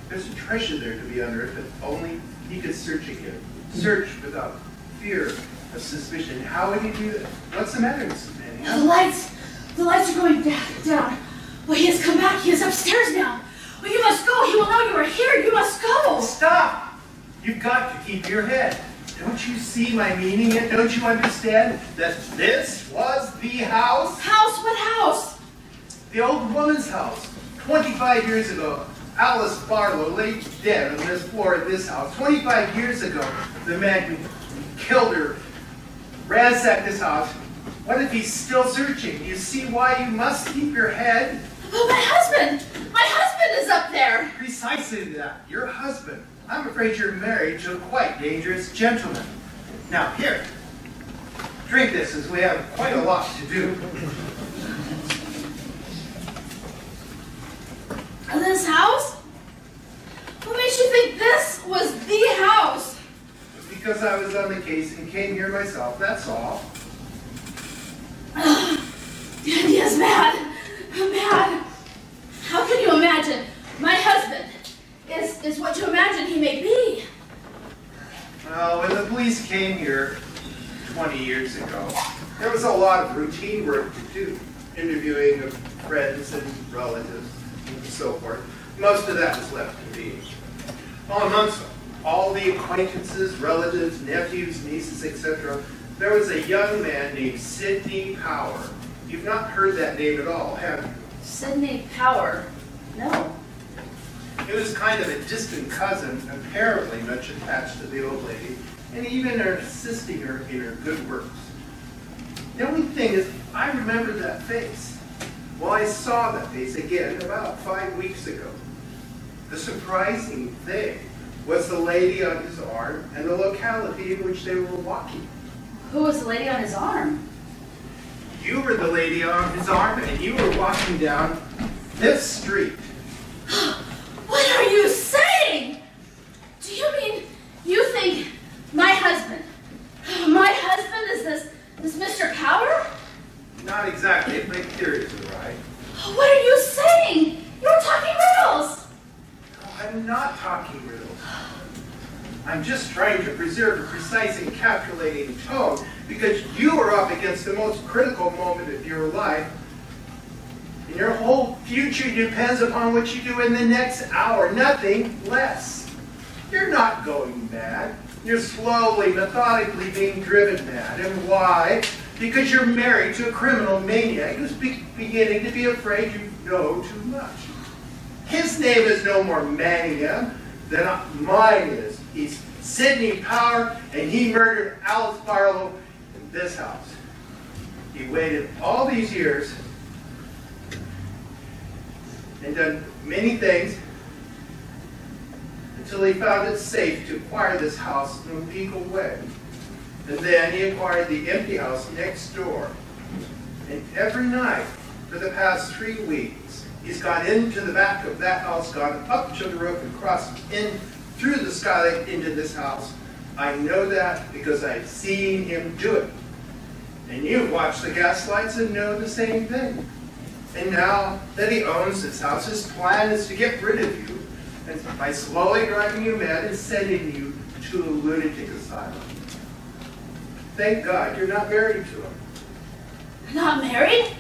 There's a treasure there to be unearthed if only he could search again. Search without fear of suspicion. How would he do that? What's the matter, Mrs. Manning? The lights! The lights are going da- down. Well, he has come back. He is upstairs now. Well, you must go. He will know you are here. You must go. Stop! You've got to keep your head. Don't you see my meaning yet? Don't you understand that this was the house? House? What house? The old woman's house. 25 years ago, Alice Barlow lay dead on this floor at this house. 25 years ago, the man who killed her ransacked this house. What if he's still searching? You see why you must keep your head? Oh, my husband! My husband is up there! Precisely that. Your husband. I'm afraid you're married to a quite dangerous gentleman. Now, here. Drink this as we have quite a lot to do. This house? What makes you think this was the house? Because I was on the case and came here myself, that's all. He is mad. Mad. How can you imagine my husband is, is what you imagine he may be? Well, when the police came here 20 years ago, there was a lot of routine work to do. Interviewing of friends and relatives and so forth. Most of that was left to me. Amongst all the acquaintances, relatives, nephews, nieces, etc., there was a young man named Sidney Power. You've not heard that name at all, have you? Sidney Power. No. He was kind of a distant cousin, apparently much attached to the old lady, and even assisting her in her good works. The only thing is, I remember that face. Well, I saw that face again about five weeks ago. The surprising thing was the lady on his arm and the locality in which they were walking. Who was the lady on his arm? You were the lady on his arm, and you were walking down this street. What are you saying? Do you mean you think my husband, my husband is this, this Mr. Power? Not exactly, if my theories are right. What are you saying? You're talking riddles. I'm not talking riddles. I'm just trying to preserve a precise and calculating tone because you are up against the most critical moment of your life. And your whole future depends upon what you do in the next hour, nothing less. You're not going mad. You're slowly, methodically being driven mad. And why? Because you're married to a criminal maniac who's be beginning to be afraid you know too much. His name is no more Manningham than mine is. He's Sidney Power, and he murdered Alice Barlow this house. He waited all these years and done many things until he found it safe to acquire this house in a legal way. And then he acquired the empty house next door. And every night for the past three weeks, he's gone into the back of that house, gone up to the roof, and crossed in through the skylight into this house. I know that because I've seen him do it. And you've watched the gas lights and know the same thing. And now that he owns this house, his plan is to get rid of you and by slowly driving you mad and sending you to a lunatic asylum. Thank God you're not married to him. Not married?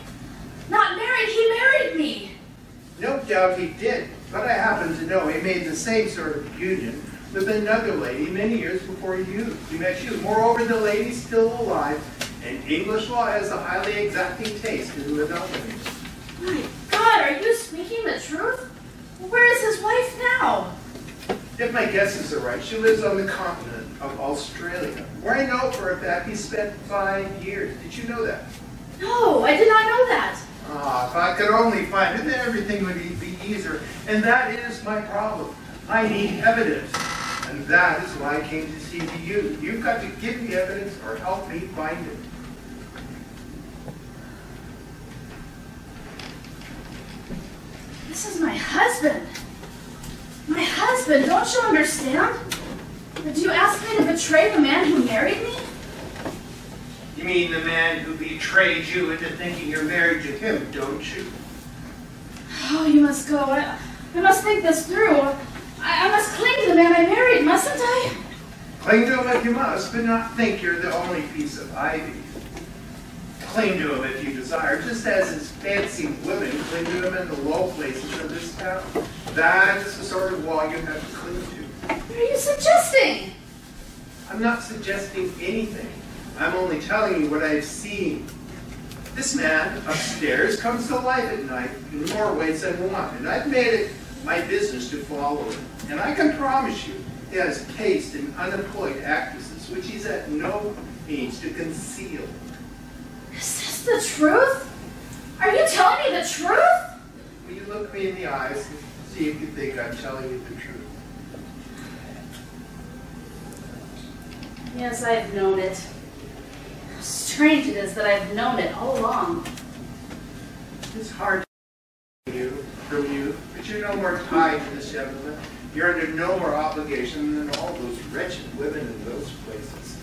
Not married, he married me. No doubt he did, but I happen to know he made the same sort of union with another lady many years before you. He met you. Moreover, the lady's still alive, and English law has a highly exacting taste in the monogamy. My God, are you speaking the truth? Where is his wife now? If my guesses are right, she lives on the continent of Australia, where I know for a fact he spent five years. Did you know that? No, I did not know that. Ah, if I could only find it, then everything would be easier. And that is my problem. I need evidence. And that is why I came to see you. You've got to give me evidence or help me find it. This is my husband. My husband, don't you understand? Did you ask me to betray the man who married me? You mean the man who betrayed you into thinking you're married to him, don't you? Oh, you must go. I, I must think this through. I, I must cling to the man I married, mustn't I? Cling to him if you must, but not think you're the only piece of ivy. Cling to him if you desire, just as his fancy women cling to him in the low places of this town. That is the sort of wall you have to cling to. What are you suggesting? I'm not suggesting anything. I'm only telling you what I've seen. This man upstairs comes to life at night in more ways than one, and I've made it my business to follow him. And I can promise you, he has taste in unemployed actresses, which he's at no means to conceal. The truth? Are you telling me the truth? Will you look me in the eyes and see if you think I'm telling you the truth? Yes, I've known it. How strange it is that I've known it all along. It's hard to you, from you, but you're no more tied to this gentleman. You're under no more obligation than all those wretched women in those places.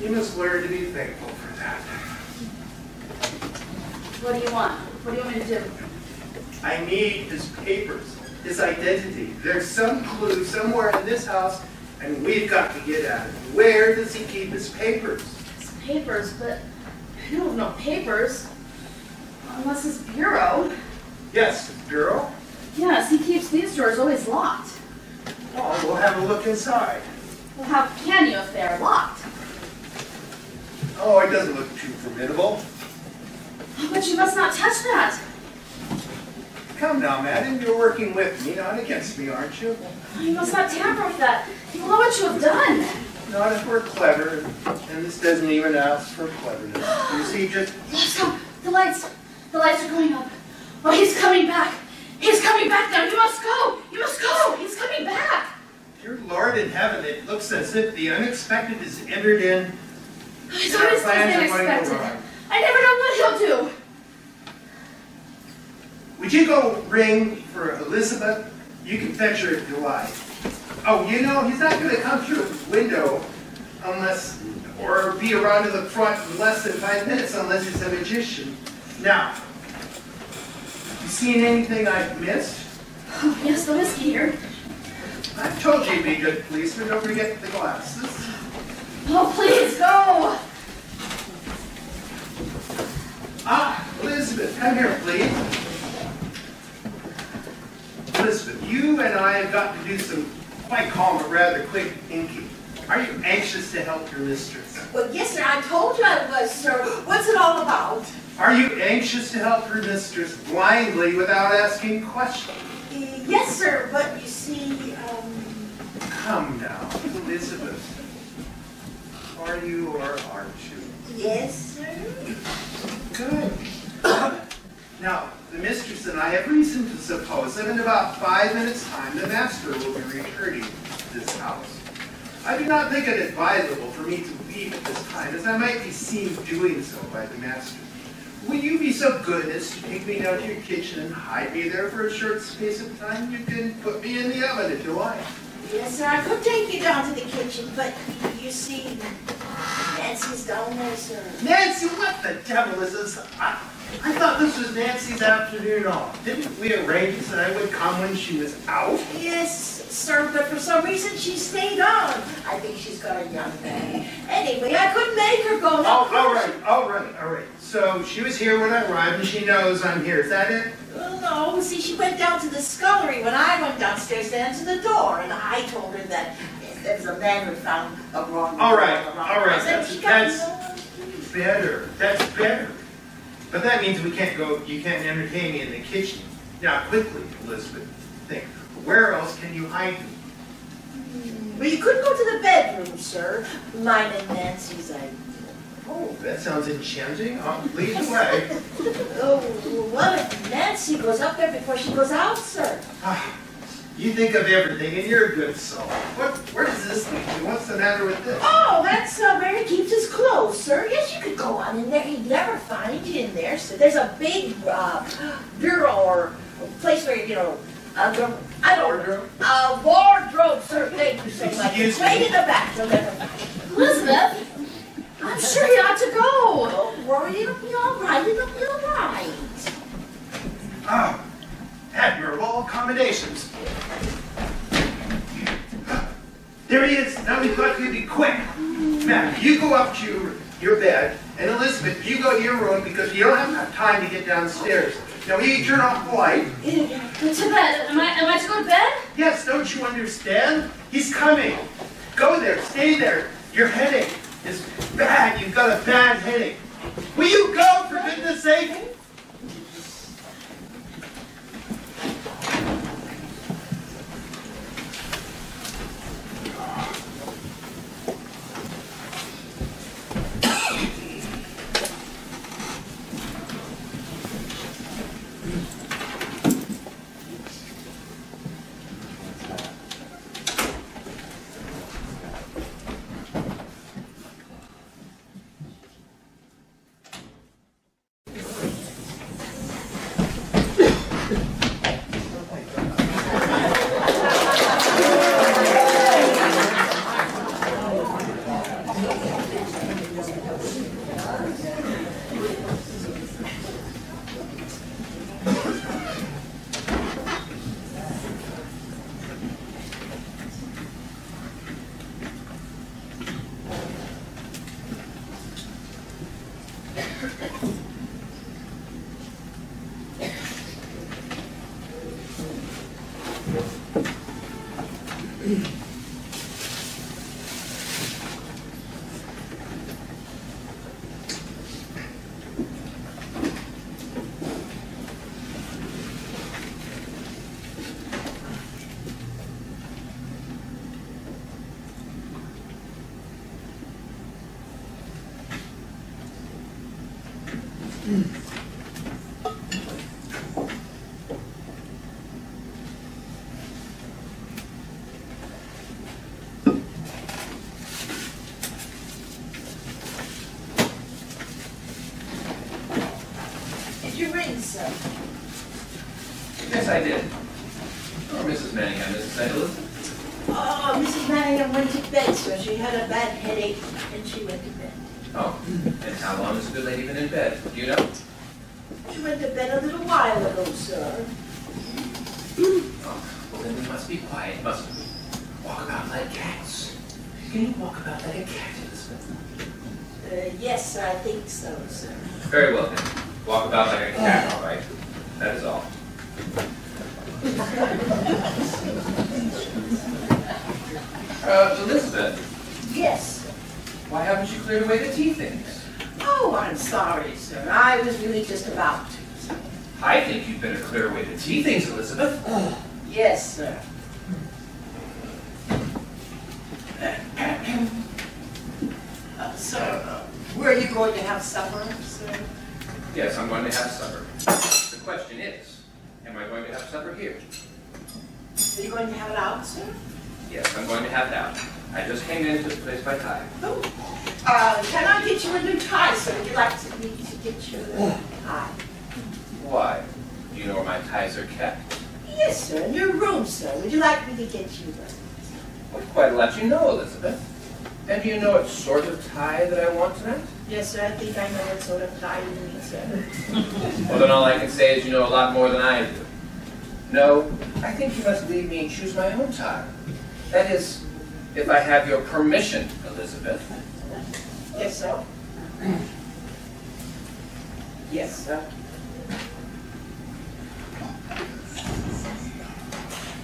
You must learn to be thankful for that. What do you want? What do you want me to do? I need his papers, his identity. There's some clue somewhere in this house, and we've got to get at it. Where does he keep his papers? His papers, but I don't have no papers. Unless his bureau. Yes, bureau. Yes, he keeps these drawers always locked. Oh, we'll have a look inside. Well, how can you if they are locked? Oh, it doesn't look too formidable. But you must not touch that. Come now, madam, you're working with me, not against me, aren't you? You must not tamper with that. You know what you have done. Not if we're clever, and this doesn't even ask for cleverness. You see, just Let's go. The lights. The lights are going up. Oh, he's coming back. He's coming back now. You must go. You must go. He's coming back. you're Lord in heaven, it looks as if the unexpected is entered in. It's always plans something are going unexpected. I never know what he'll do. Would you go ring for Elizabeth? You can fetch her if you like. Oh, you know, he's not gonna come through the window unless, or be around to the front in less than five minutes unless he's a magician. Now, you seen anything I've missed? Oh, yes, the whiskey here. I told you you'd be a good policeman, don't forget the glasses. Oh, please go. Ah, Elizabeth, come here, please. Elizabeth, you and I have got to do some quite calm but rather quick thinking. Are you anxious to help your mistress? Well, yes, sir, I told you I was, sir. What's it all about? Are you anxious to help your mistress blindly without asking questions? Uh, Yes, sir, but you see, um, Come now, Elizabeth. Are you or aren't you? yes, sir. Good. Now, the mistress and I have reason to suppose that in about five minutes' time, the master will be returning to this house. I do not think it advisable for me to leave at this time, as I might be seen doing so by the master. Will you be so good as to take me down to your kitchen and hide me there for a short space of time? You can put me in the oven if you like. Yes, sir, I could take you down to the kitchen, but you see, Nancy's down there, sir. Nancy, what the devil is this? I, I thought this was Nancy's afternoon off. Didn't we arrange that I would come when she was out? Yes, sir, but for some reason she stayed on. I think she's got a young man. Anyway, I couldn't make her go. Oh, all right, all right, all right. So she was here when I arrived and she knows I'm here. Is that it? Well, no, see, she went down to the scullery when I went downstairs to answer the door, and I told her that was a man who found a wrong. All right, wrong all right, that's- that's- Better. That's better. But that means we can't go, you can't entertain me in the kitchen. Now, quickly, Elizabeth, think. Where else can you hide me? Well, you could go to the bedroom, sir. Mine and Nancy's, I. Oh, that sounds enchanting. I'll lead the way. Oh, what if Nancy goes up there before she goes out, sir? Ah, You think of everything and you're a good soul. What, where does this lead? What's the matter with this? Oh, that's uh, where he keeps his clothes, sir. Yes, you could go on in there. He'd never find you in there. So there's a big uh, bureau or place where you know. Uh, I don't Wardrobe? Uh, wardrobe, sir. Thank you so much. Excuse right me? in the back. You'll never find. Elizabeth, I'm sure you ought to go. Don't worry, it'll be all right. It'll be all right. Ah, admirable accommodations. There he is. Now we've got to be quick. Now, you go up to your, your bed, and Elizabeth, you go to your room because you don't have enough time to get downstairs. Now, you turn off the light. Go to bed. Am I, am I to go to bed? Yes, don't you understand? He's coming. Go there. Stay there. Your headache is bad. You've got a bad headache. Will you go, for goodness sake? Very well then. Walk about like a cat, all right? That is all. Uh, Elizabeth, Yes. why haven't you cleared away the tea things? Oh, I'm sorry, sir. I was really just about to. sir. I think you'd better clear away the tea things, Elizabeth. Yes, sir. Uh, sir, uh, where are you going to have supper, sir? Yes, I'm going to have supper. The question is, am I going to have supper here? Are you going to have it out, sir? Yes, I'm going to have it out. I just came in to place my tie. Oh. Uh, can I get you a new tie, sir? Would you like to, me to get you a tie? Why? Do you know where my ties are kept? Yes, sir. In your room, sir. Would you like me to get you one? Well, quite a lot you know, Elizabeth. And do you know what sort of tie that I want tonight? Yes, sir. I think I know what sort of tie you need, sir. Well, then all I can say is you know a lot more than I do. No, I think you must leave me and choose my own tie. That is, if I have your permission, Elizabeth. Yes, sir. Yes, sir. What did you think of Mrs. Manningham tonight, Elizabeth? Uh, Mrs. Manningham, oh. I don't know, sir. She certainly seems very unwell.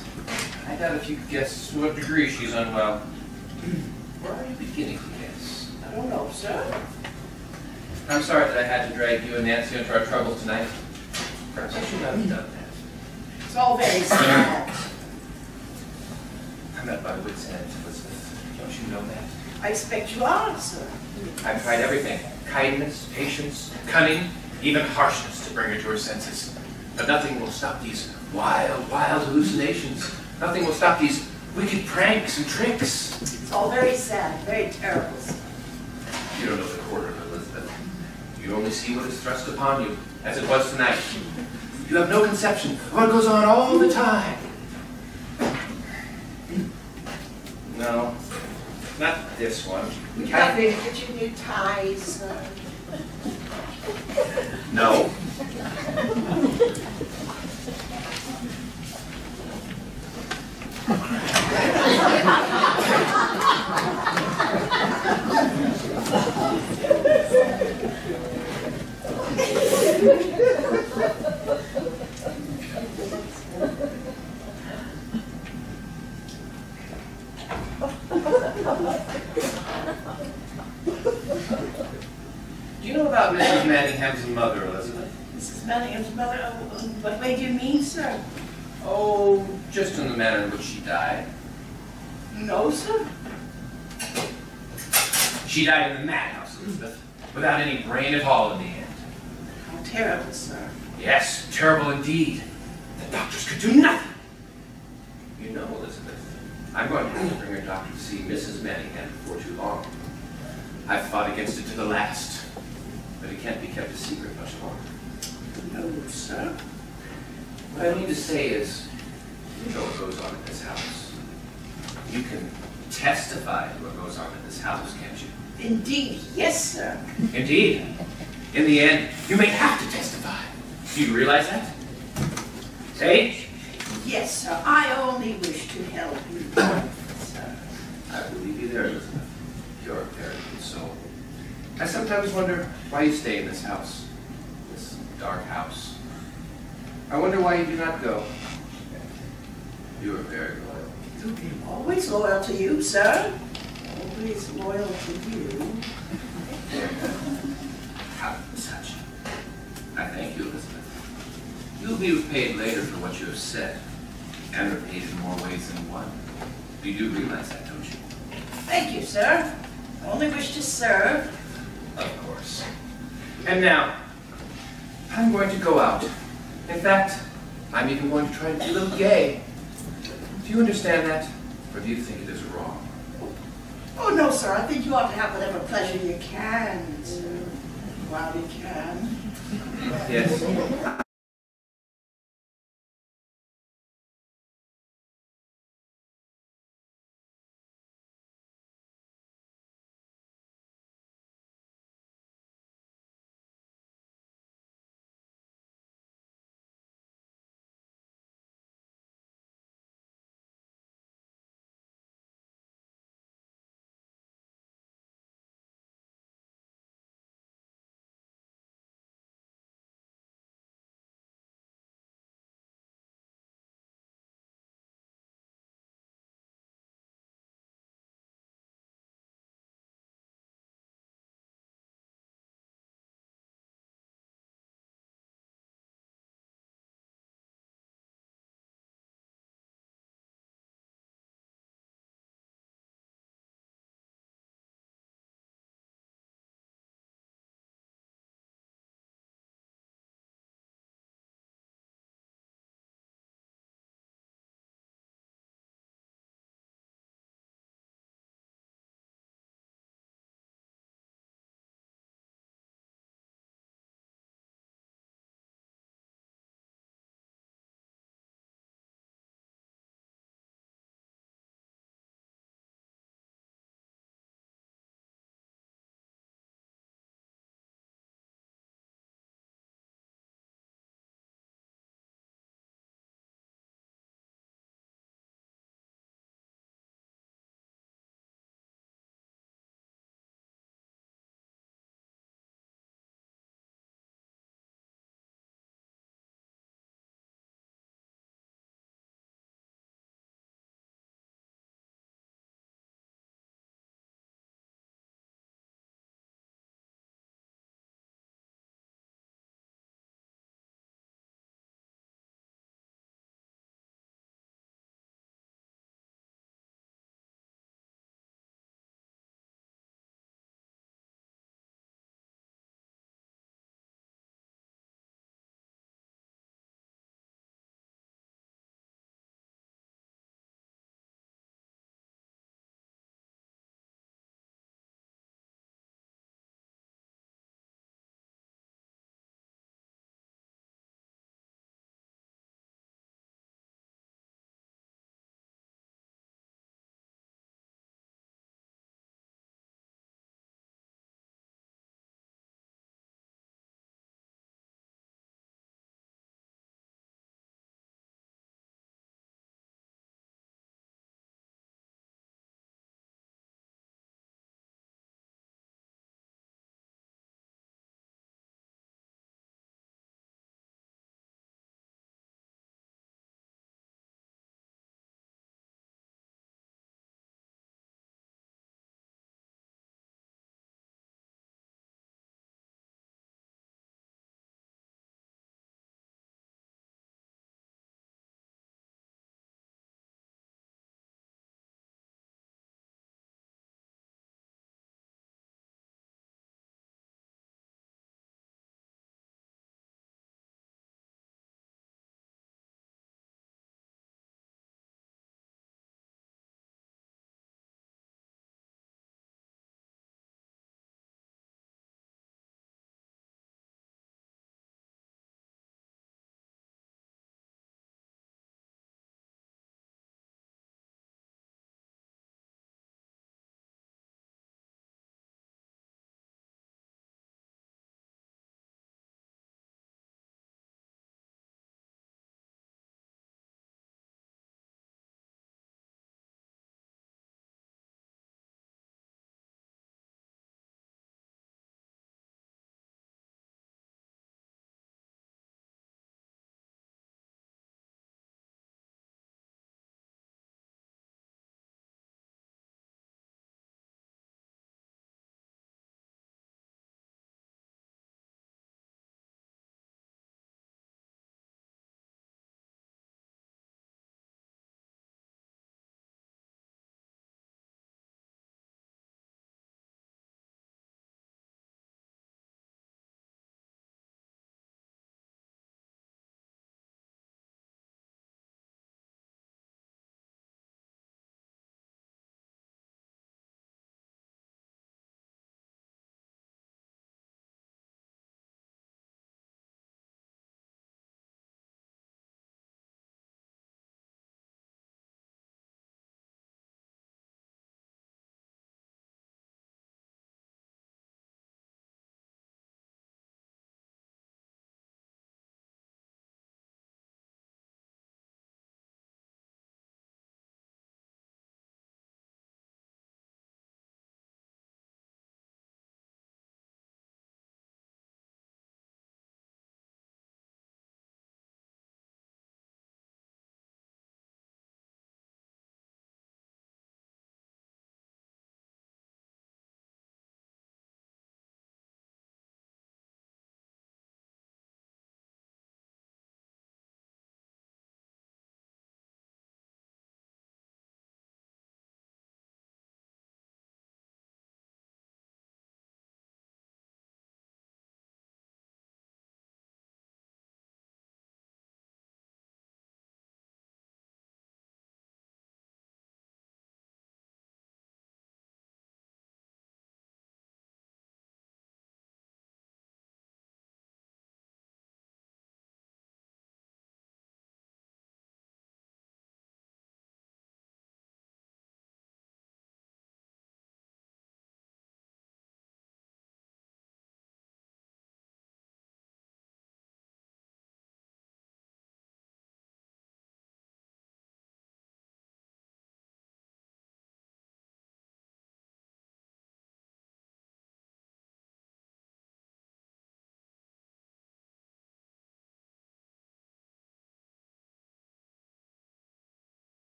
I doubt if you could guess to what degree she's unwell. Where are you beginning to guess? I don't know, sir. I'm sorry that I had to drag you and Nancy into our troubles tonight. Perhaps I should not have done that. It's all very sad. I'm at my wit's end, Elizabeth. Don't you know that? I expect you are, sir. I've tried everything. Kindness, patience, cunning, even harshness to bring her to her senses. But nothing will stop these wild, wild hallucinations. Nothing will stop these wicked pranks and tricks. It's all very sad, very terrible. You don't know the quarter of it, Elizabeth. You only see what is thrust upon you, as it was tonight. You have no conception of what goes on all the time. No, not this one. Would you I like me to get you new ties, uh, no. Do you know about Mrs. Manningham's mother, Elizabeth? Mrs. Manningham's mother, uh, what way do you mean, sir? Oh, just in the manner in which she died. No, sir. She died in the madhouse, Elizabeth, without any brain at all in the end. How terrible, sir. Yes, terrible indeed. The doctors could do nothing. You know, Elizabeth, I'm going to have to bring your doctor to see Mrs. Manningham before too long. I've fought against it to the last, but it can't be kept a secret much longer. No, sir. What I mean to say is, you know what goes on in this house. You can testify to what goes on in this house, can't you? Indeed, yes, sir. Indeed. In the end, you may have to testify. Do you realize that? Say, Yes, sir. I only wish to help you, sir. I believe you there, Elizabeth. You're a very good soul. I sometimes wonder why you stay in this house, this dark house. I wonder why you do not go. You are very loyal. Always loyal to you, sir. Always loyal to you. How such? I thank you, Elizabeth. You will be repaid later for what you have said, and repaid in more ways than one. You do realize that, don't you? Thank you, sir. I only wish to serve. Of course. And now, I'm going to go out. In fact, I'm even going to try to be a little gay. Do you understand that? Or do you think it is wrong? Oh, no, sir. I think you ought to have whatever pleasure you can, sir. While you can. Yes,